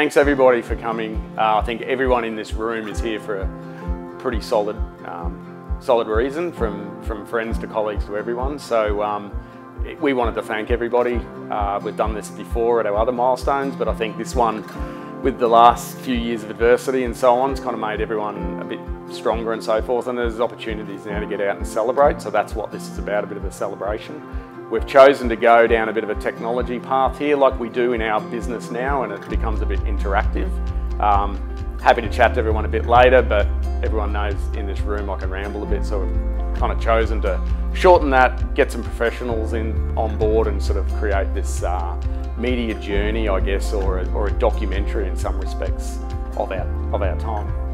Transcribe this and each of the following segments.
thanks everybody for coming. Uh, I think everyone in this room is here for a pretty solid, um, solid reason, from from friends to colleagues to everyone. So um, we wanted to thank everybody. Uh, we've done this before at our other milestones, but I think this one, with the last few years of adversity and so on, it's kind of made everyone a bit stronger and so forth. And there's opportunities now to get out and celebrate. So that's what this is about, a bit of a celebration. We've chosen to go down a bit of a technology path here like we do in our business now and it becomes a bit interactive. Um, happy to chat to everyone a bit later but everyone knows in this room I can ramble a bit so we've kind of chosen to shorten that, get some professionals in on board and sort of create this uh, media journey I guess or a, or a documentary in some respects of our, of our time.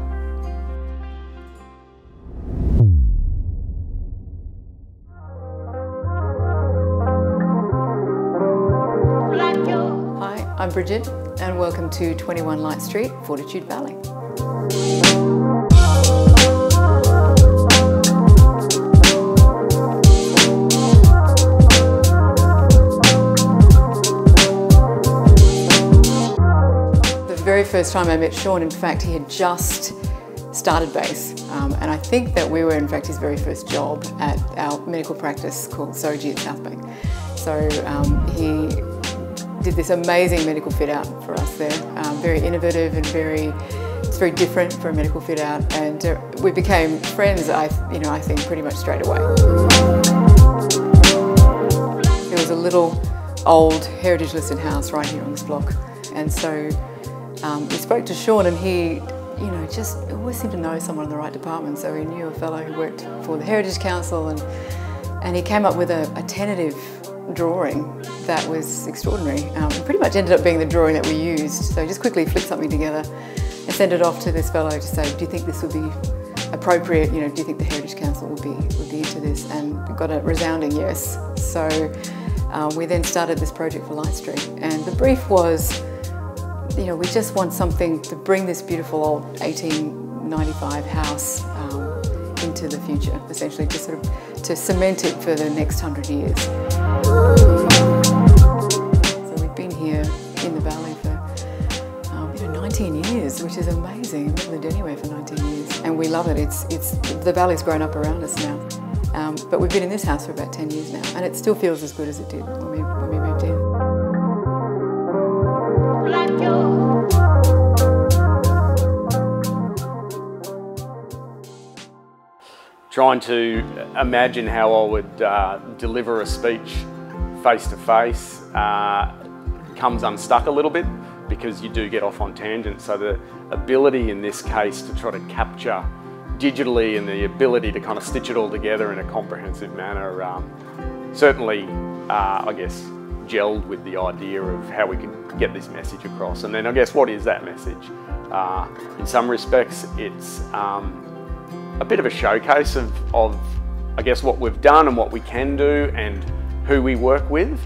Bridget and welcome to 21 Light Street, Fortitude Valley. The very first time I met Sean, in fact, he had just started base um, and I think that we were in fact his very first job at our medical practice called Soji at South Bank. So um, he did this amazing medical fit out for us there. Um, very innovative and very, it's very different for a medical fit out. And uh, we became friends, I, you know, I think pretty much straight away. There was a little old heritage listed house right here on this block. And so um, we spoke to Sean and he, you know, just always seemed to know someone in the right department. So he knew a fellow who worked for the Heritage Council and, and he came up with a, a tentative drawing that was extraordinary. Um, it pretty much ended up being the drawing that we used. So just quickly flipped something together and sent it off to this fellow to say, do you think this would be appropriate? You know, do you think the Heritage Council would be, would be into this? And got a resounding yes. So um, we then started this project for Light Street. And the brief was, you know, we just want something to bring this beautiful old 1895 house um, into the future, essentially, to sort of to cement it for the next hundred years. So we've been here in the valley for um, you know, 19 years, which is amazing. We've lived anywhere for 19 years, and we love it. It's it's the valley's grown up around us now. Um, but we've been in this house for about 10 years now, and it still feels as good as it did when we, when we moved in. trying to imagine how I would uh, deliver a speech face to face comes unstuck a little bit because you do get off on tangents. So the ability in this case to try to capture digitally and the ability to kind of stitch it all together in a comprehensive manner um, certainly, uh, I guess, gelled with the idea of how we could get this message across. And then I guess what is that message? Uh, in some respects, it's um, a bit of a showcase of, of, I guess, what we've done and what we can do and who we work with.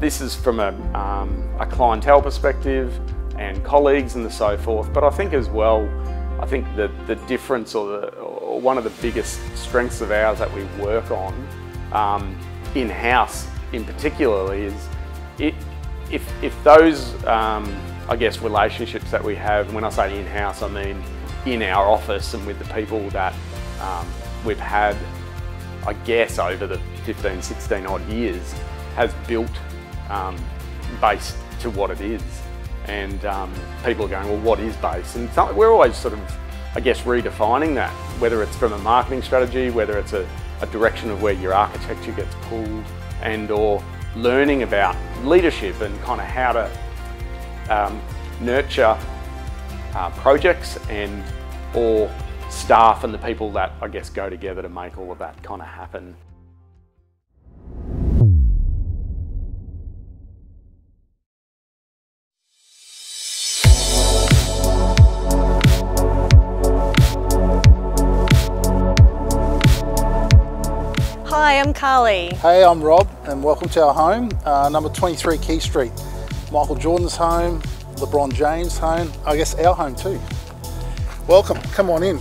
This is from a, um, a clientele perspective and colleagues and the so forth, but I think as well, I think that the difference or, the, or one of the biggest strengths of ours that we work on um, in-house in particularly is it, if, if those, um, I guess, relationships that we have, when I say in-house, I mean in our office and with the people that um, we've had, I guess, over the 15, 16 odd years, has built um, base to what it is. And um, people are going, well, what is base? And so we're always sort of, I guess, redefining that, whether it's from a marketing strategy, whether it's a, a direction of where your architecture gets pulled, and or learning about leadership and kind of how to um, nurture uh, projects and or staff and the people that I guess go together to make all of that kind of happen. Hi, I'm Carly. Hey, I'm Rob and welcome to our home, uh, number 23 Key Street. Michael Jordan's home, LeBron James' home, I guess our home too. Welcome, come on in.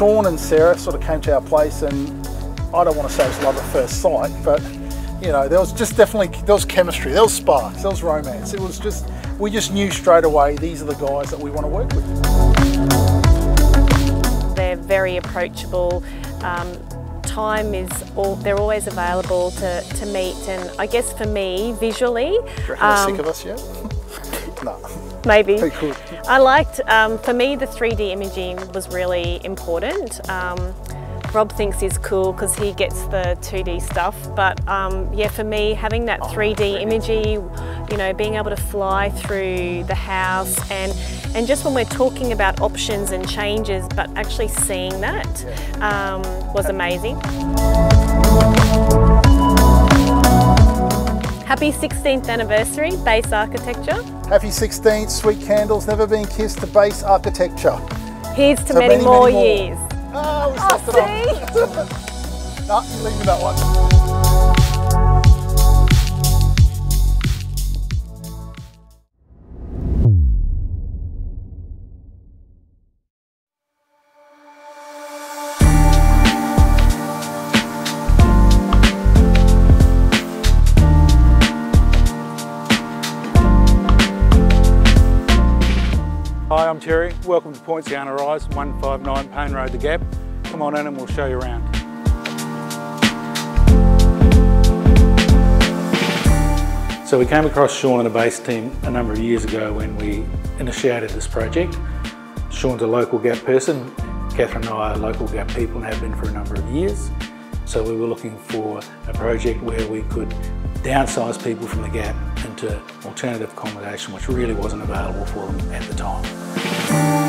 Sean and Sarah sort of came to our place and I don't want to say it was love at first sight, but You know, there was just definitely, there was chemistry, there was sparks, there was romance. It was just, we just knew straight away these are the guys that we want to work with. They're very approachable. Um, time is all, they're always available to, to meet and I guess for me visually um, sick of us yet? no. Maybe. I liked, um, for me the 3D imaging was really important. Um, Rob thinks he's cool because he gets the 2D stuff, but um, yeah, for me, having that 3D imagery, you know, being able to fly through the house and and just when we're talking about options and changes, but actually seeing that um, was amazing. Happy 16th anniversary, Base Architecture. Happy 16th, sweet candles, never been kissed to Base Architecture. Here's to, to many, many, more, many more years. Oh, oh, it off. nah, leave me that one. Welcome to Poinciana Rise, 159 Payne Road, The Gap. Come on in and we'll show you around. So we came across Sean and the base team a number of years ago when we initiated this project. Sean's a local Gap person. Catherine and I are local Gap people and have been for a number of years. So we were looking for a project where we could downsize people from the Gap into alternative accommodation, which really wasn't available for them at the time.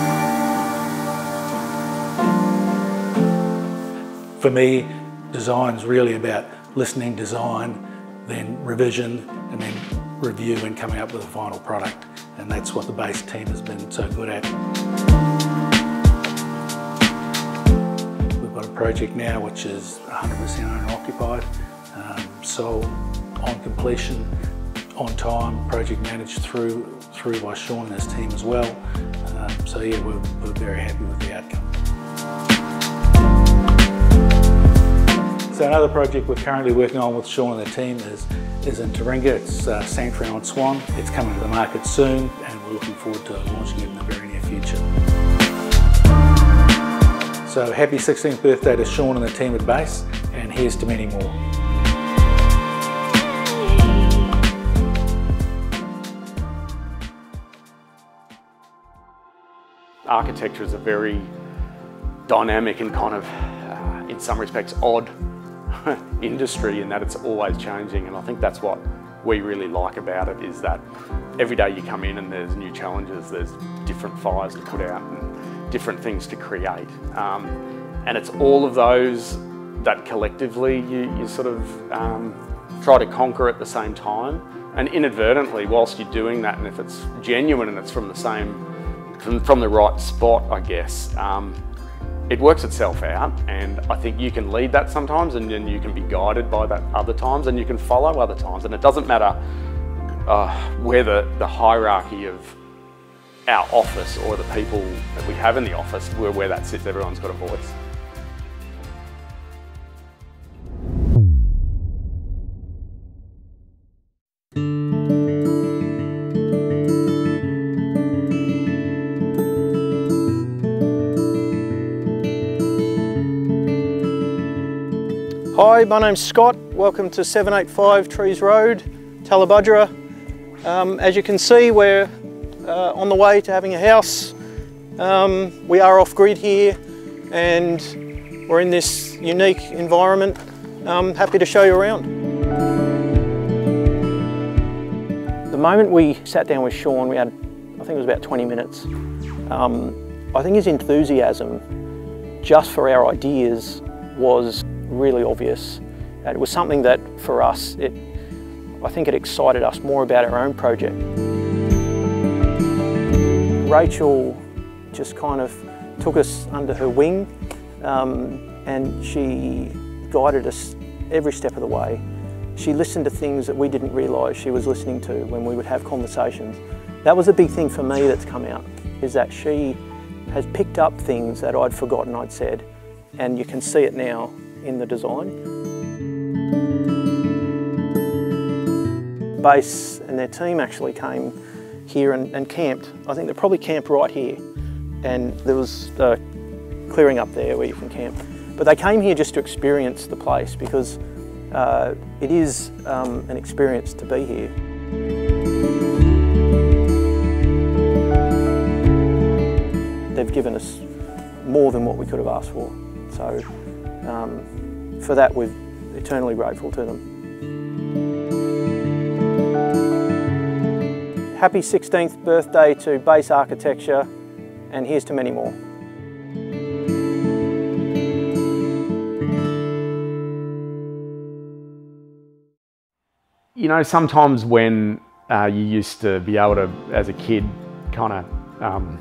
For me, design's really about listening, design, then revision, and then review and coming up with a final product. And that's what the base team has been so good at. We've got a project now which is 100% owner occupied, um, sold on completion, on time, project managed through through by Sean and his team as well. Um, so yeah, we're, we're very happy with the outcome. So another project we're currently working on with Sean and the team is, is in Taringa. It's uh, Sanctuary on Swan. It's coming to the market soon and we're looking forward to launching it in the very near future. So happy 16th birthday to Sean and the team at Base and here's to many more. architecture is a very dynamic and kind of, uh, in some respects, odd industry in that it's always changing. And I think that's what we really like about it is that every day you come in and there's new challenges, there's different fires to put out and different things to create. Um, and it's all of those that collectively you, you sort of um, try to conquer at the same time. And inadvertently, whilst you're doing that, and if it's genuine and it's from the same from, from the right spot, I guess. Um, it works itself out and I think you can lead that sometimes and then you can be guided by that other times and you can follow other times and it doesn't matter uh, where the, the hierarchy of our office or the people that we have in the office, where, where that sits, everyone's got a voice. My name's Scott. Welcome to 785 Trees Road, Tallebudgera. Um, as you can see, we're uh, on the way to having a house. Um, we are off grid here and we're in this unique environment. I'm happy to show you around. The moment we sat down with Sean, we had, I think it was about 20 minutes. Um, I think his enthusiasm just for our ideas was really obvious. And it was something that for us, it, I think it excited us more about our own project. Rachel just kind of took us under her wing um, and she guided us every step of the way. She listened to things that we didn't realise she was listening to when we would have conversations. That was a big thing for me that's come out, is that she has picked up things that I'd forgotten I'd said and you can see it now in the design. base and their team actually came here and, and camped. I think they probably camped right here and there was a clearing up there where you can camp. But they came here just to experience the place because uh, it is um, an experience to be here. They've given us more than what we could have asked for. So um, for that, we're eternally grateful to them. Happy 16th birthday to Base Architecture and here's to many more. You know, sometimes when uh, you used to be able to, as a kid, kind of, um,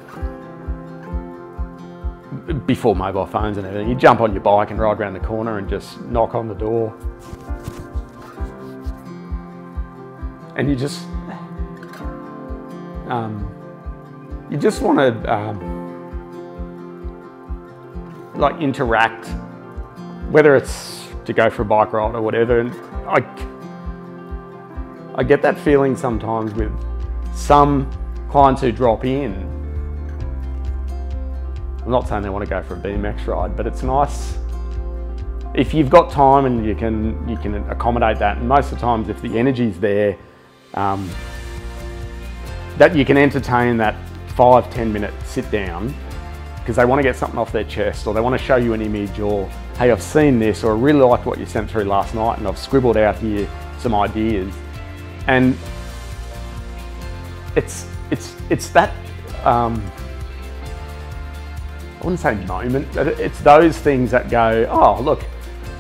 before mobile phones and everything, you jump on your bike and ride around the corner and just knock on the door. And you just, um, you just want to um, like interact, whether it's to go for a bike ride or whatever. And I, I get that feeling sometimes with some clients who drop in. I'm not saying they want to go for a BMX ride, but it's nice if you've got time and you can you can accommodate that. And most of the times, if the energy's there, um, that you can entertain that five ten minute sit down because they want to get something off their chest or they want to show you an image or hey I've seen this or I really liked what you sent through last night and I've scribbled out here some ideas and it's it's it's that um, I wouldn't say moment, but it's those things that go, oh, look,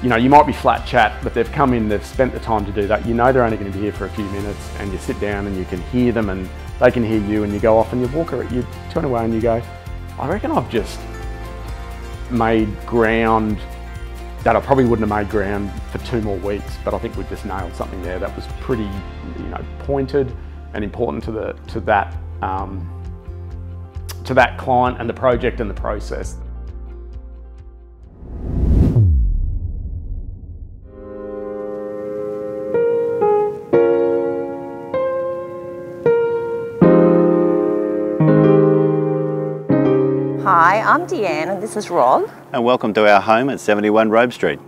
you know, you might be flat chat, but they've come in, they've spent the time to do that. You know they're only going to be here for a few minutes and you sit down and you can hear them and they can hear you and you go off and you walk, you turn away and you go, I reckon I've just made ground that I probably wouldn't have made ground for two more weeks, but I think we've just nailed something there that was pretty, you know, pointed and important to the to that um, to that client and the project and the process. Hi, I'm Deanne and this is Rob. And welcome to our home at 71 Robe Street.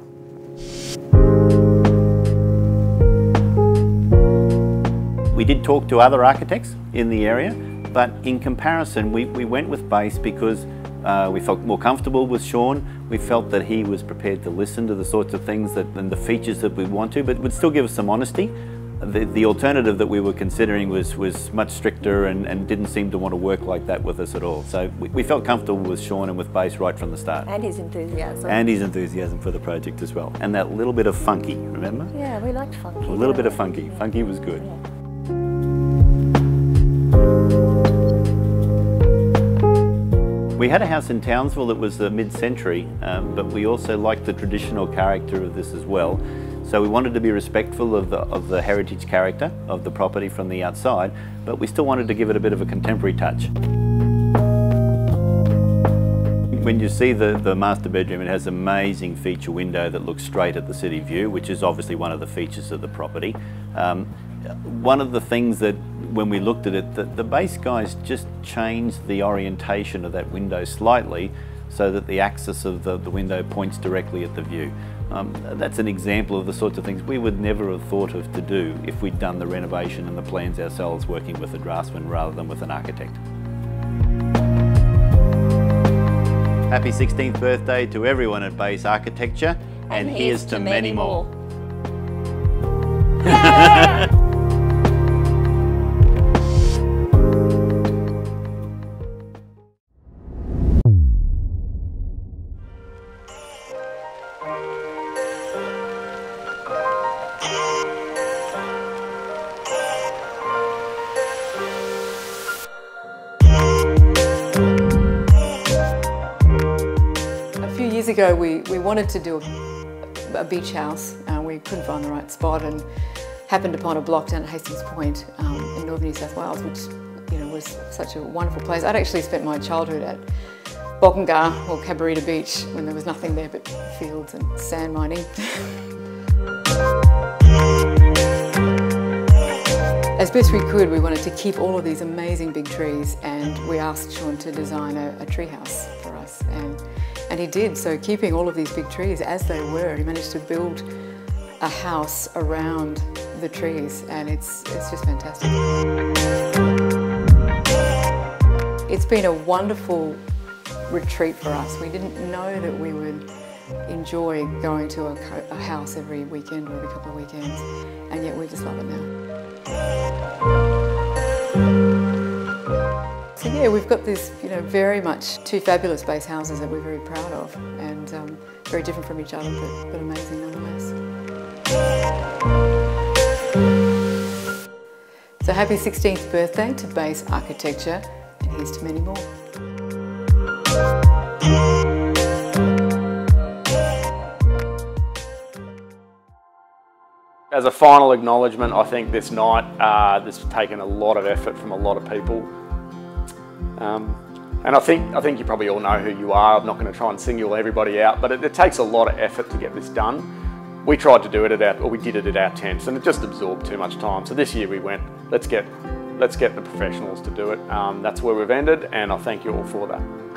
We did talk to other architects in the area, but in comparison, we, we went with base because uh, we felt more comfortable with Sean. We felt that he was prepared to listen to the sorts of things that, and the features that we want to, but would still give us some honesty the, the alternative that we were considering was, was much stricter and, and didn't seem to want to work like that with us at all. So we, we felt comfortable with Sean and with base right from the start. And his enthusiasm. And his enthusiasm for the project as well. And that little bit of funky, remember? Yeah, we liked funky. A little bit of funky. Funky was good. Yeah. We had a house in Townsville that was mid-century, um, but we also liked the traditional character of this as well. So we wanted to be respectful of the, of the heritage character of the property from the outside, but we still wanted to give it a bit of a contemporary touch. When you see the, the master bedroom, it has an amazing feature window that looks straight at the city view, which is obviously one of the features of the property. Um, one of the things that when we looked at it, the, the base guys just changed the orientation of that window slightly so that the axis of the, the window points directly at the view. Um, that's an example of the sorts of things we would never have thought of to do if we'd done the renovation and the plans ourselves working with a draftsman rather than with an architect. Happy 16th birthday to everyone at Base Architecture and, and here's, here's, to, to many, many, more. more. wanted to do a, a beach house. Uh, we couldn't find the right spot and happened upon a block down at Hastings Point um, in northern New South Wales, which you know was such a wonderful place. I'd actually spent my childhood at Bogangar or Cabarita Beach when there was nothing there but fields and sand mining. as best we could, we wanted to keep all of these amazing big trees and we asked Sean to design a, a tree house for us. And, and he did, so keeping all of these big trees as they were, he managed to build a house around the trees and it's, it's just fantastic. It's been a wonderful retreat for us. We didn't know that we would enjoy going to a, a, house every weekend or every couple of weekends, and yet we just love it now. So yeah, we've got this, you know, very much two fabulous base houses that we're very proud of, and um, very different from each other, but, but amazing nonetheless. So happy 16th birthday to Base Architecture, and here's to many more. As a final acknowledgement, I think this night, uh, this has taken a lot of effort from a lot of people. Um, and I think, I think you probably all know who you are. I'm not going to try and single everybody out, but it, it, takes a lot of effort to get this done. We tried to do it at our, or we did it at our tents, and it just absorbed too much time. So this year we went, let's get, let's get the professionals to do it. Um, that's where we've ended, and I thank you all for that.